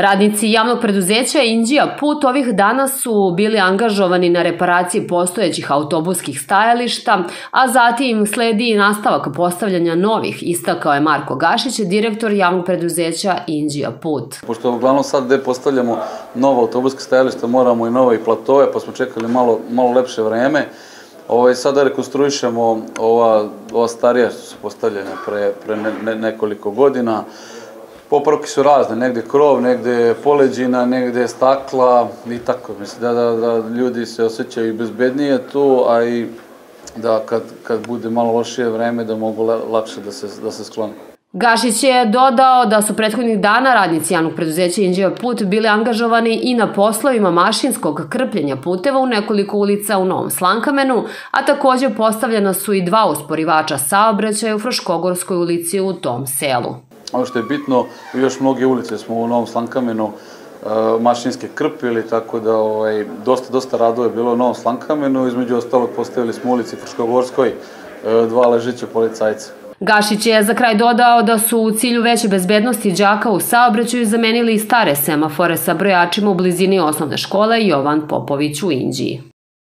Radnici javnog preduzeća Indija Put ovih dana su bili angažovani na reparaciji postojećih autobuskih stajališta, a zatim sledi i nastavak postavljanja novih, istakao je Marko Gašić, direktor javnog preduzeća Indija Put. Pošto uglavnom sad gde postavljamo novo autobuske stajališta, moramo i nove i platove, pa smo čekali malo, malo lepše vreme. Ovaj, sada rekonstruišemo ova, ova starija su postavljene pre, pre ne, ne, nekoliko godina. Popravke su razne, negde krov, negde poleđina, negde stakla i tako. Mislim da, da, da ljudi se osjećaju bezbednije tu, a i da kad, kad bude malo lošije vreme da mogu lakše da se, da se sklone. Gašić je dodao da su prethodnih dana radnici javnog preduzeća Inđija Put bili angažovani i na poslovima mašinskog krpljenja puteva u nekoliko ulica u Novom Slankamenu, a takođe postavljena su i dva usporivača saobraćaja u Fruškogorskoj ulici u tom selu. Ono što je bitno, još mnoge ulice smo u Novom Slankamenu e, mašinske krpili, tako da ovaj, dosta, dosta radova je bilo u Novom Slankamenu, između ostalog postavili smo ulici Fruškogorskoj e, dva ležića policajca. Gašić je za kraj dodao da su u cilju veće bezbednosti đaka u saobraćaju zamenili i stare semafore sa brojačima u blizini osnovne škole Jovan Popović u Inđiji.